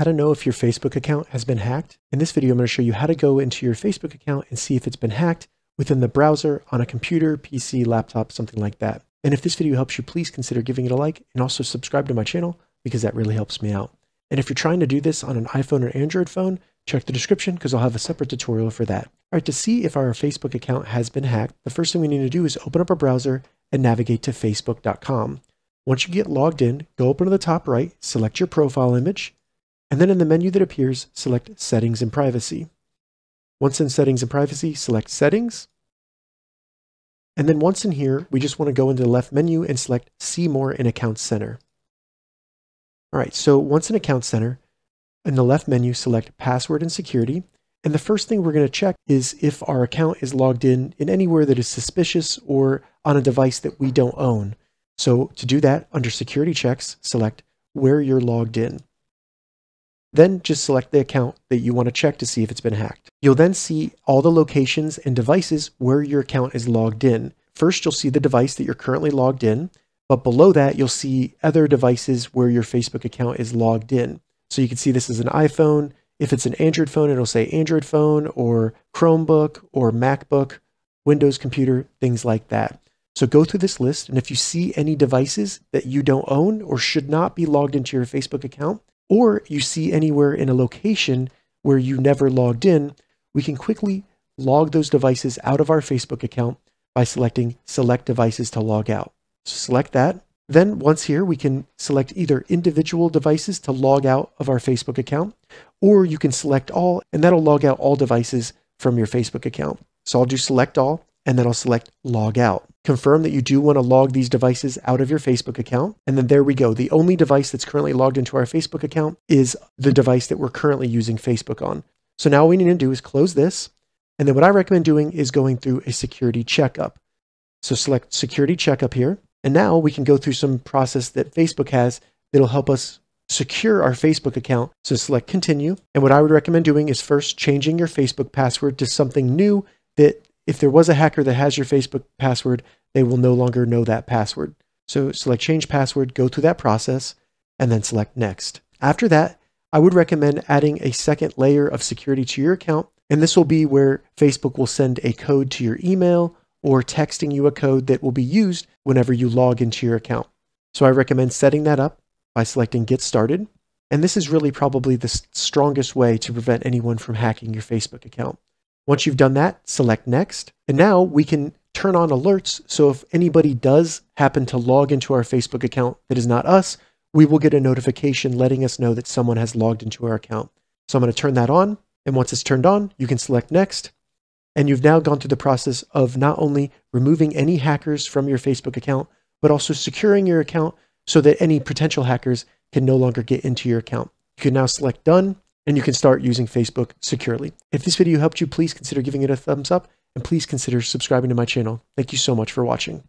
how to know if your Facebook account has been hacked. In this video, I'm going to show you how to go into your Facebook account and see if it's been hacked within the browser on a computer, PC, laptop, something like that. And if this video helps you, please consider giving it a like and also subscribe to my channel because that really helps me out. And if you're trying to do this on an iPhone or Android phone, check the description because I'll have a separate tutorial for that. All right, to see if our Facebook account has been hacked, the first thing we need to do is open up our browser and navigate to facebook.com. Once you get logged in, go up to the top right, select your profile image, and then in the menu that appears, select Settings and Privacy. Once in Settings and Privacy, select Settings. And then once in here, we just want to go into the left menu and select See More in Accounts Center. All right, so once in Account Center, in the left menu, select Password and Security. And the first thing we're going to check is if our account is logged in in anywhere that is suspicious or on a device that we don't own. So to do that, under Security Checks, select where you're logged in. Then just select the account that you want to check to see if it's been hacked. You'll then see all the locations and devices where your account is logged in. First, you'll see the device that you're currently logged in, but below that, you'll see other devices where your Facebook account is logged in. So you can see this is an iPhone. If it's an Android phone, it'll say Android phone or Chromebook or MacBook, Windows computer, things like that. So go through this list, and if you see any devices that you don't own or should not be logged into your Facebook account, or you see anywhere in a location where you never logged in, we can quickly log those devices out of our Facebook account by selecting Select Devices to log out. So select that. Then once here, we can select either individual devices to log out of our Facebook account, or you can select all, and that'll log out all devices from your Facebook account. So I'll do select all, and then I'll select log out. Confirm that you do want to log these devices out of your Facebook account. And then there we go. The only device that's currently logged into our Facebook account is the device that we're currently using Facebook on. So now what we need to do is close this. And then what I recommend doing is going through a security checkup. So select security checkup here. And now we can go through some process that Facebook has that'll help us secure our Facebook account. So select continue. And what I would recommend doing is first changing your Facebook password to something new that if there was a hacker that has your Facebook password, they will no longer know that password. So select change password, go through that process, and then select next. After that, I would recommend adding a second layer of security to your account. And this will be where Facebook will send a code to your email or texting you a code that will be used whenever you log into your account. So I recommend setting that up by selecting Get Started. And this is really probably the strongest way to prevent anyone from hacking your Facebook account. Once you've done that, select Next. And now we can turn on alerts. So if anybody does happen to log into our Facebook account that is not us, we will get a notification letting us know that someone has logged into our account. So I'm going to turn that on. And once it's turned on, you can select Next. And you've now gone through the process of not only removing any hackers from your Facebook account, but also securing your account so that any potential hackers can no longer get into your account. You can now select Done and you can start using Facebook securely. If this video helped you, please consider giving it a thumbs up and please consider subscribing to my channel. Thank you so much for watching.